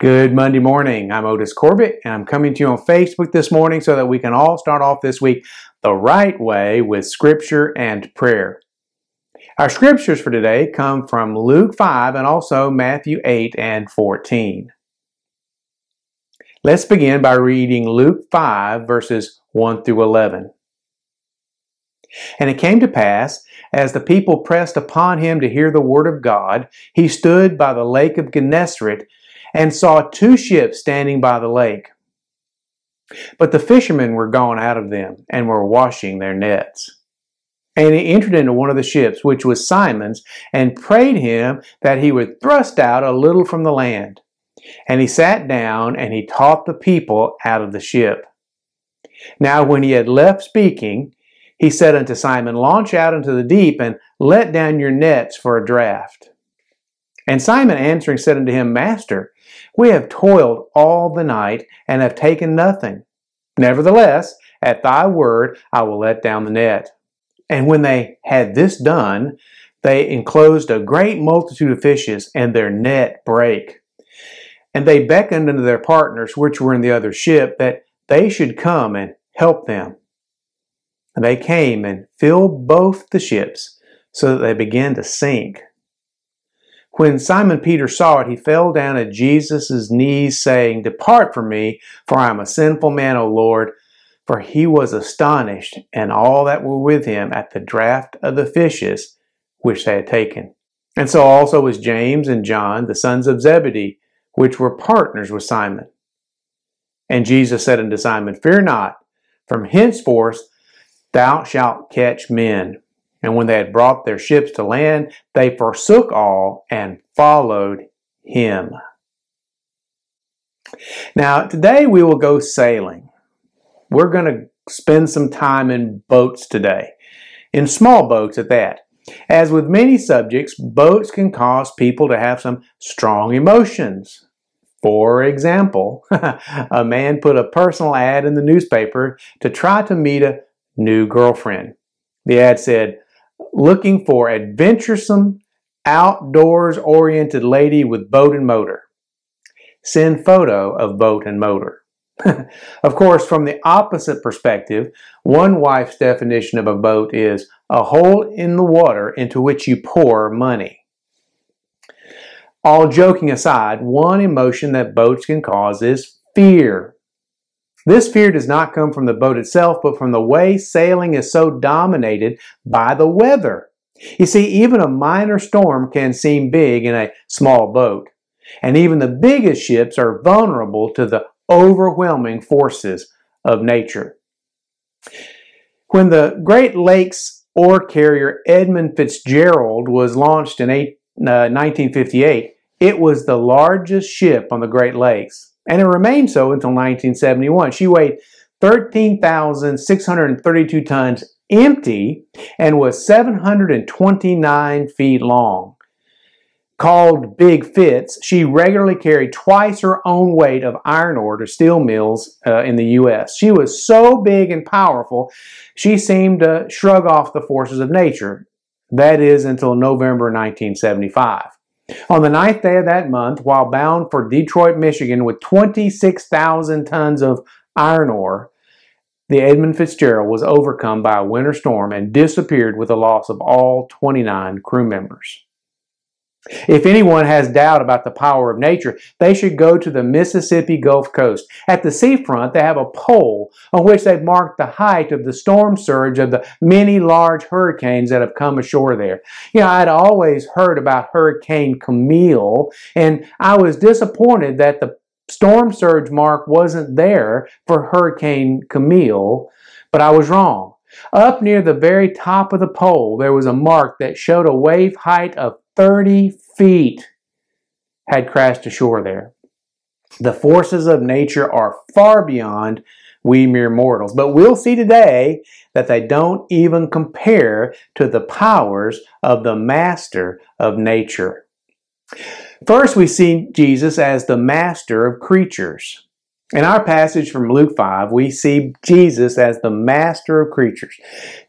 Good Monday morning. I'm Otis Corbitt, and I'm coming to you on Facebook this morning so that we can all start off this week the right way with Scripture and prayer. Our scriptures for today come from Luke 5 and also Matthew 8 and 14. Let's begin by reading Luke 5, verses 1 through 11. And it came to pass, as the people pressed upon him to hear the word of God, he stood by the lake of Gennesaret and saw two ships standing by the lake. But the fishermen were gone out of them and were washing their nets. And he entered into one of the ships, which was Simon's, and prayed him that he would thrust out a little from the land. And he sat down and he taught the people out of the ship. Now, when he had left speaking, he said unto Simon, Launch out into the deep and let down your nets for a draught. And Simon answering said unto him, Master, we have toiled all the night and have taken nothing. Nevertheless, at thy word I will let down the net. And when they had this done, they enclosed a great multitude of fishes, and their net brake. And they beckoned unto their partners, which were in the other ship, that they should come and help them. And they came and filled both the ships, so that they began to sink. When Simon Peter saw it, he fell down at Jesus' knees, saying, Depart from me, for I am a sinful man, O Lord. For he was astonished, and all that were with him, at the draught of the fishes which they had taken. And so also was James and John, the sons of Zebedee, which were partners with Simon. And Jesus said unto Simon, Fear not, from henceforth thou shalt catch men. And when they had brought their ships to land, they forsook all and followed him. Now, today we will go sailing. We're going to spend some time in boats today, in small boats at that. As with many subjects, boats can cause people to have some strong emotions. For example, a man put a personal ad in the newspaper to try to meet a new girlfriend. The ad said, looking for adventuresome, outdoors oriented lady with boat and motor. Send photo of boat and motor. of course, from the opposite perspective, one wife's definition of a boat is a hole in the water into which you pour money. All joking aside, one emotion that boats can cause is fear. This fear does not come from the boat itself, but from the way sailing is so dominated by the weather. You see, even a minor storm can seem big in a small boat, and even the biggest ships are vulnerable to the overwhelming forces of nature. When the Great Lakes ore carrier Edmund Fitzgerald was launched in 1958, uh, it was the largest ship on the Great Lakes and it remained so until 1971. She weighed 13,632 tons empty and was 729 feet long. Called Big Fitz, she regularly carried twice her own weight of iron ore to steel mills uh, in the U.S. She was so big and powerful, she seemed to shrug off the forces of nature. That is until November 1975. On the ninth day of that month, while bound for Detroit, Michigan with 26,000 tons of iron ore, the Edmund Fitzgerald was overcome by a winter storm and disappeared with the loss of all 29 crew members. If anyone has doubt about the power of nature, they should go to the Mississippi Gulf Coast. At the seafront, they have a pole on which they've marked the height of the storm surge of the many large hurricanes that have come ashore there. You know, I'd always heard about Hurricane Camille, and I was disappointed that the storm surge mark wasn't there for Hurricane Camille, but I was wrong. Up near the very top of the pole, there was a mark that showed a wave height of 30 feet had crashed ashore there. The forces of nature are far beyond we mere mortals. But we'll see today that they don't even compare to the powers of the master of nature. First, we see Jesus as the master of creatures. In our passage from Luke 5, we see Jesus as the master of creatures.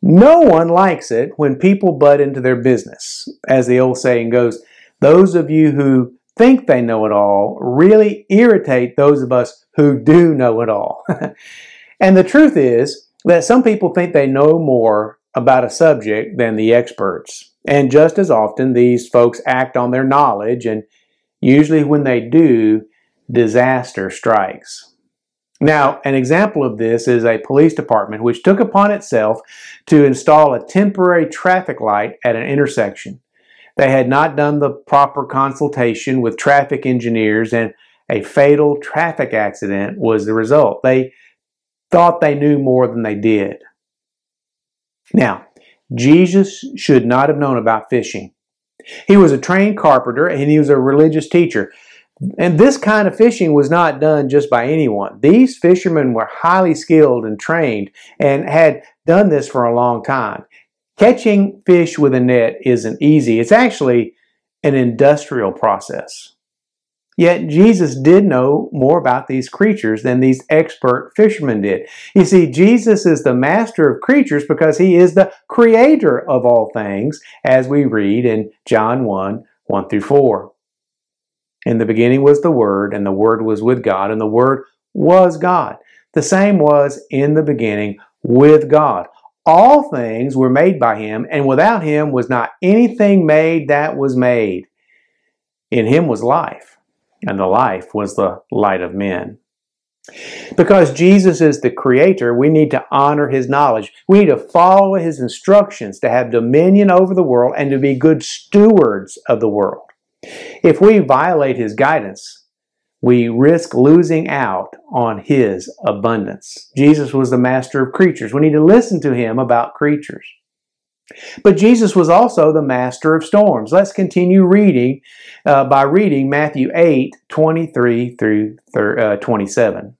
No one likes it when people butt into their business. As the old saying goes, those of you who think they know it all really irritate those of us who do know it all. and the truth is that some people think they know more about a subject than the experts. And just as often, these folks act on their knowledge, and usually when they do, disaster strikes. Now, an example of this is a police department which took upon itself to install a temporary traffic light at an intersection. They had not done the proper consultation with traffic engineers, and a fatal traffic accident was the result. They thought they knew more than they did. Now, Jesus should not have known about fishing. He was a trained carpenter and he was a religious teacher. And this kind of fishing was not done just by anyone. These fishermen were highly skilled and trained and had done this for a long time. Catching fish with a net isn't easy. It's actually an industrial process. Yet Jesus did know more about these creatures than these expert fishermen did. You see, Jesus is the master of creatures because he is the creator of all things, as we read in John 1 1 through 4. In the beginning was the Word, and the Word was with God, and the Word was God. The same was in the beginning with God. All things were made by him, and without him was not anything made that was made. In him was life, and the life was the light of men. Because Jesus is the creator, we need to honor his knowledge. We need to follow his instructions to have dominion over the world and to be good stewards of the world. If we violate his guidance, we risk losing out on his abundance. Jesus was the master of creatures. We need to listen to him about creatures. But Jesus was also the master of storms. Let's continue reading uh, by reading Matthew 8 23 through uh, 27.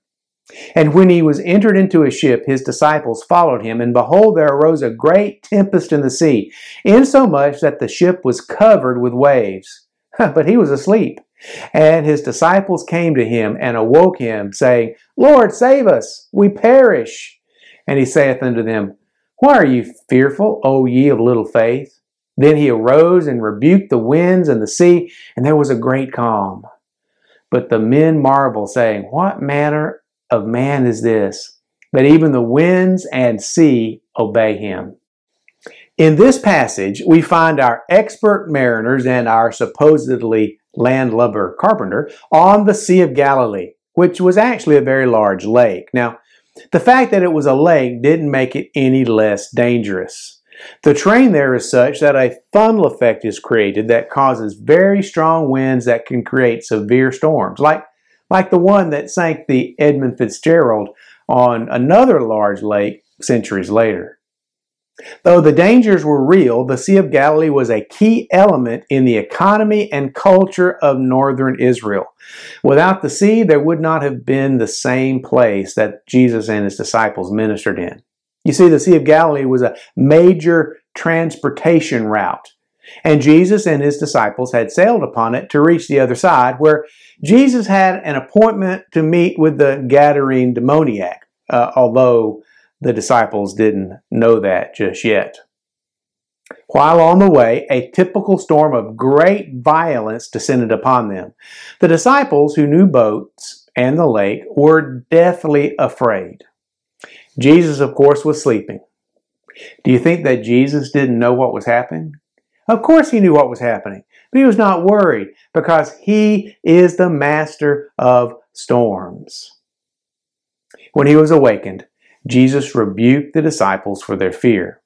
And when he was entered into a ship, his disciples followed him, and behold, there arose a great tempest in the sea, insomuch that the ship was covered with waves. but he was asleep. And his disciples came to him and awoke him, saying, Lord, save us, we perish. And he saith unto them, Why are you fearful, O ye of little faith? Then he arose and rebuked the winds and the sea, and there was a great calm. But the men marvel, saying, What manner of man is this, that even the winds and sea obey him? In this passage, we find our expert mariners and our supposedly landlubber carpenter on the Sea of Galilee, which was actually a very large lake. Now, the fact that it was a lake didn't make it any less dangerous. The terrain there is such that a funnel effect is created that causes very strong winds that can create severe storms, like, like the one that sank the Edmund Fitzgerald on another large lake centuries later. Though the dangers were real, the Sea of Galilee was a key element in the economy and culture of northern Israel. Without the sea, there would not have been the same place that Jesus and his disciples ministered in. You see, the Sea of Galilee was a major transportation route, and Jesus and his disciples had sailed upon it to reach the other side, where Jesus had an appointment to meet with the Gadarene demoniac, uh, although the disciples didn't know that just yet. While on the way, a typical storm of great violence descended upon them. The disciples, who knew boats and the lake, were deathly afraid. Jesus, of course, was sleeping. Do you think that Jesus didn't know what was happening? Of course, he knew what was happening, but he was not worried because he is the master of storms. When he was awakened, Jesus rebuked the disciples for their fear.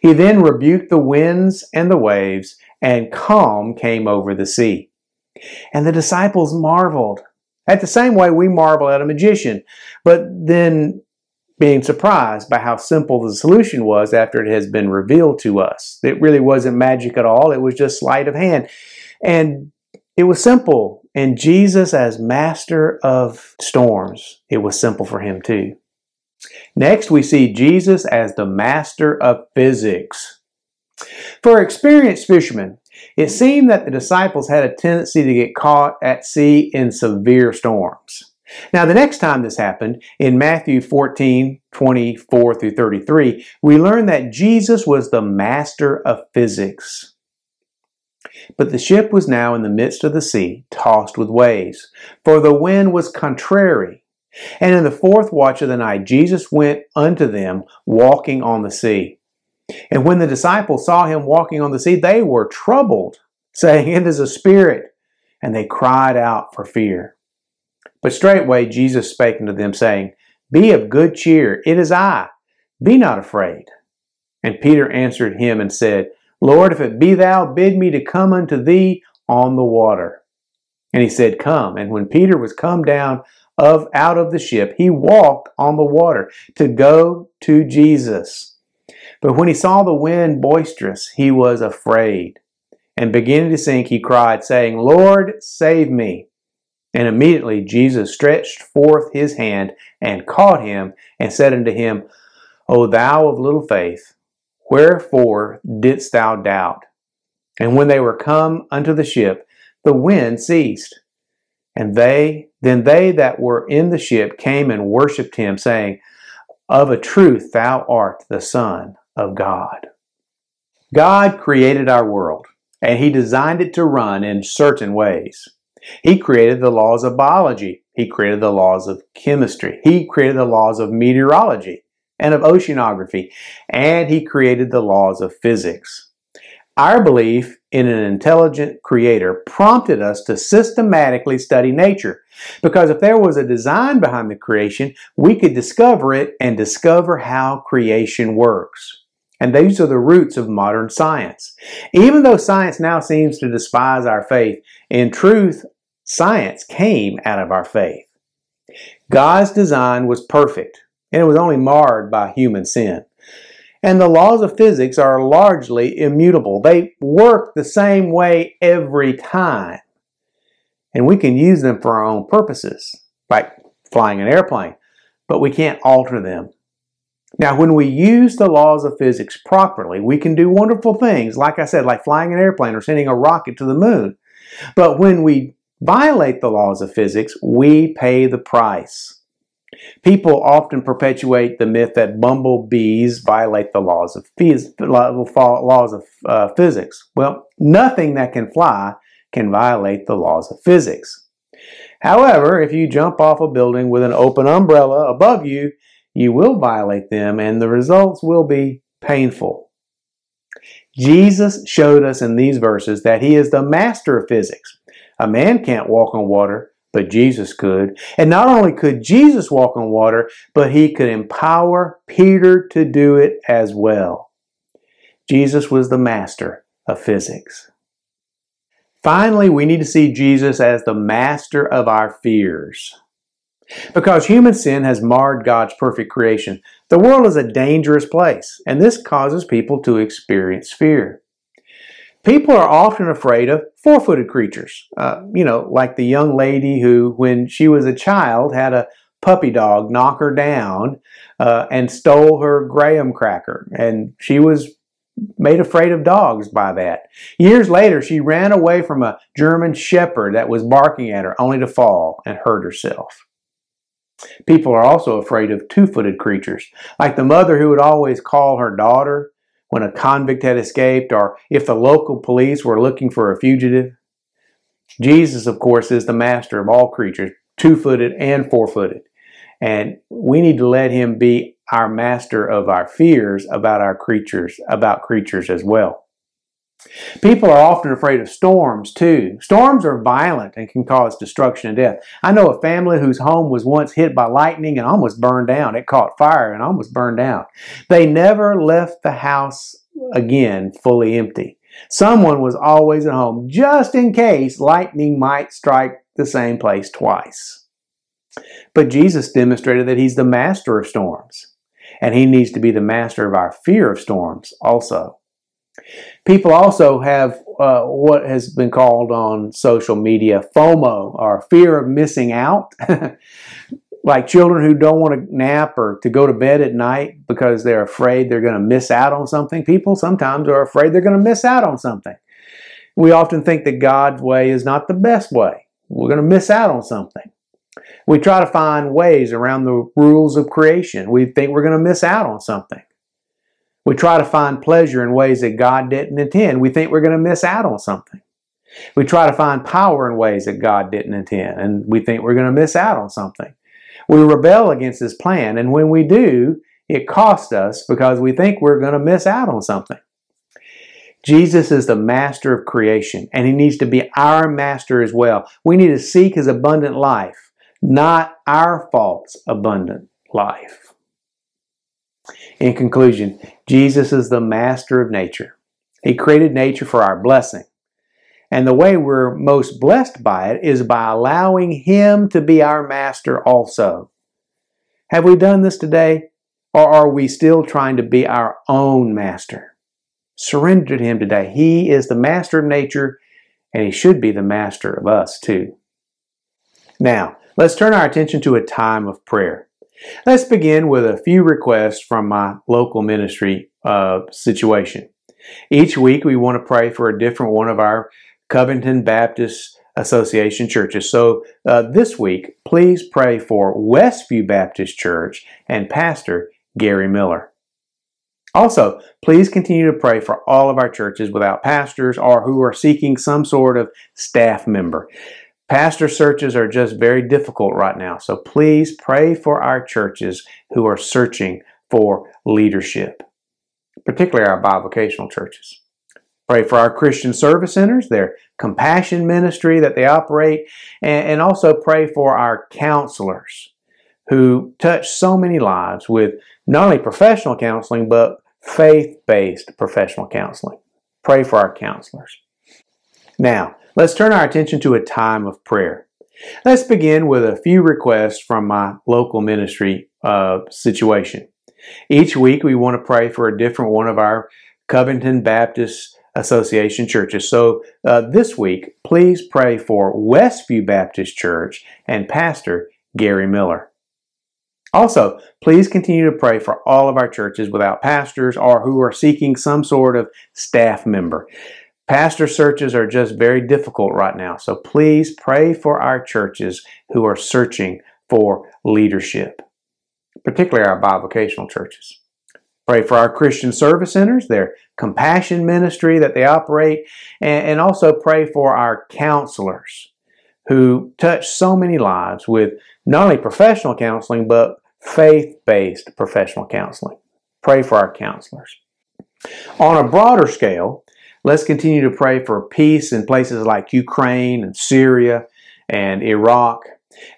He then rebuked the winds and the waves, and calm came over the sea. And the disciples marveled. At the same way we marvel at a magician, but then being surprised by how simple the solution was after it has been revealed to us. It really wasn't magic at all, it was just sleight of hand. And it was simple. And Jesus, as master of storms, it was simple for him too. Next, we see Jesus as the master of physics. For experienced fishermen, it seemed that the disciples had a tendency to get caught at sea in severe storms. Now, the next time this happened, in Matthew 14, 24 through 33, we learn that Jesus was the master of physics. But the ship was now in the midst of the sea, tossed with waves, for the wind was contrary. And in the fourth watch of the night, Jesus went unto them, walking on the sea. And when the disciples saw him walking on the sea, they were troubled, saying, It is a spirit. And they cried out for fear. But straightway Jesus spake unto them, saying, Be of good cheer, it is I. Be not afraid. And Peter answered him and said, Lord, if it be thou, bid me to come unto thee on the water. And he said, Come. And when Peter was come down of out of the ship, he walked on the water to go to Jesus. But when he saw the wind boisterous, he was afraid. And beginning to sink, he cried, saying, Lord, save me. And immediately Jesus stretched forth his hand and caught him and said unto him, O thou of little faith, wherefore didst thou doubt? And when they were come unto the ship, the wind ceased. And they, then they that were in the ship came and worshipped him, saying, Of a truth thou art the Son of God. God created our world, and he designed it to run in certain ways. He created the laws of biology. He created the laws of chemistry. He created the laws of meteorology and of oceanography. And he created the laws of physics. Our belief in an intelligent creator prompted us to systematically study nature. Because if there was a design behind the creation, we could discover it and discover how creation works. And these are the roots of modern science. Even though science now seems to despise our faith, in truth, Science came out of our faith. God's design was perfect, and it was only marred by human sin. And the laws of physics are largely immutable. They work the same way every time. And we can use them for our own purposes, like flying an airplane, but we can't alter them. Now, when we use the laws of physics properly, we can do wonderful things, like I said, like flying an airplane or sending a rocket to the moon. But when we violate the laws of physics, we pay the price. People often perpetuate the myth that bumblebees violate the laws of, phys- laws of uh, physics. Well, nothing that can fly can violate the laws of physics. However, if you jump off a building with an open umbrella above you, you will violate them and the results will be painful. Jesus showed us in these verses that he is the master of physics. A man can't walk on water, but Jesus could. And not only could Jesus walk on water, but he could empower Peter to do it as well. Jesus was the master of physics. Finally, we need to see Jesus as the master of our fears. Because human sin has marred God's perfect creation, the world is a dangerous place, and this causes people to experience fear. People are often afraid of four footed creatures. Uh, you know, like the young lady who, when she was a child, had a puppy dog knock her down uh, and stole her graham cracker. And she was made afraid of dogs by that. Years later, she ran away from a German shepherd that was barking at her, only to fall and hurt herself. People are also afraid of two footed creatures, like the mother who would always call her daughter when a convict had escaped or if the local police were looking for a fugitive. Jesus, of course, is the master of all creatures, two footed and four footed. And we need to let him be our master of our fears about our creatures, about creatures as well. People are often afraid of storms too. Storms are violent and can cause destruction and death. I know a family whose home was once hit by lightning and almost burned down. It caught fire and almost burned down. They never left the house again fully empty. Someone was always at home just in case lightning might strike the same place twice. But Jesus demonstrated that he's the master of storms, and he needs to be the master of our fear of storms also. People also have uh, what has been called on social media FOMO, or fear of missing out. like children who don't want to nap or to go to bed at night because they're afraid they're going to miss out on something. People sometimes are afraid they're going to miss out on something. We often think that God's way is not the best way. We're going to miss out on something. We try to find ways around the rules of creation. We think we're going to miss out on something. We try to find pleasure in ways that God didn't intend. We think we're going to miss out on something. We try to find power in ways that God didn't intend, and we think we're going to miss out on something. We rebel against His plan, and when we do, it costs us because we think we're going to miss out on something. Jesus is the master of creation, and He needs to be our master as well. We need to seek His abundant life, not our false abundant life. In conclusion, Jesus is the master of nature. He created nature for our blessing. And the way we're most blessed by it is by allowing Him to be our master also. Have we done this today? Or are we still trying to be our own master? Surrender to Him today. He is the master of nature, and He should be the master of us too. Now, let's turn our attention to a time of prayer. Let's begin with a few requests from my local ministry uh, situation. Each week, we want to pray for a different one of our Covington Baptist Association churches. So uh, this week, please pray for Westview Baptist Church and Pastor Gary Miller. Also, please continue to pray for all of our churches without pastors or who are seeking some sort of staff member. Pastor searches are just very difficult right now, so please pray for our churches who are searching for leadership, particularly our bivocational churches. Pray for our Christian service centers, their compassion ministry that they operate, and, also pray for our counselors who touch so many lives with not only professional counseling, but faith based professional counseling. Pray for our counselors. Now, let's turn our attention to a time of prayer. Let's begin with a few requests from my local ministry uh, situation. Each week, we want to pray for a different one of our Covington Baptist Association churches. So uh, this week, please pray for Westview Baptist Church and Pastor Gary Miller. Also, please continue to pray for all of our churches without pastors or who are seeking some sort of staff member. Pastor searches are just very difficult right now, so please pray for our churches who are searching for leadership, particularly our bivocational churches. Pray for our Christian service centers, their compassion ministry that they operate, and, also pray for our counselors who touch so many lives with not only professional counseling, but faith based professional counseling. Pray for our counselors. On a broader scale, let's continue to pray for peace in places like Ukraine and Syria and Iraq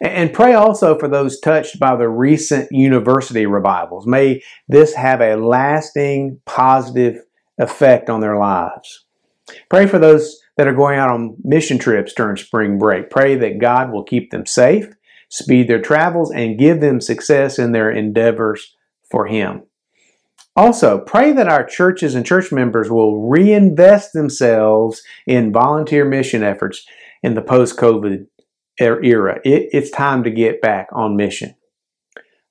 and pray also for those touched by the recent university revivals. May this have a lasting positive effect on their lives. Pray for those that are going out on mission trips during spring break. Pray that God will keep them safe, speed their travels, and give them success in their endeavors for Him. Also, pray that our churches and church members will reinvest themselves in volunteer mission efforts in the post COVID Er, era. It, it's time to get back on mission.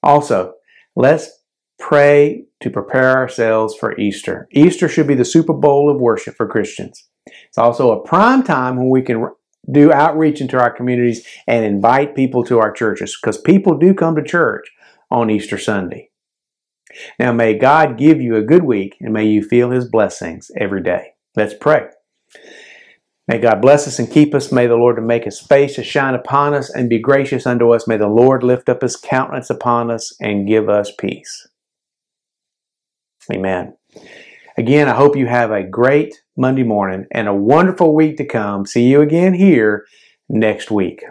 Also, let's pray to prepare ourselves for Easter. Easter should be the Super Bowl of worship for Christians. It's also a prime time when we can do outreach into our communities and invite people to our churches because people do come to church on Easter Sunday. Now, may God give you a good week and may you feel His blessings every day. Let's pray. May God bless us and keep us. May the Lord make his face to shine upon us and be gracious unto us. May the Lord lift up his countenance upon us and give us peace. Amen. Again, I hope you have a great Monday morning and a wonderful week to come. See you again here next week.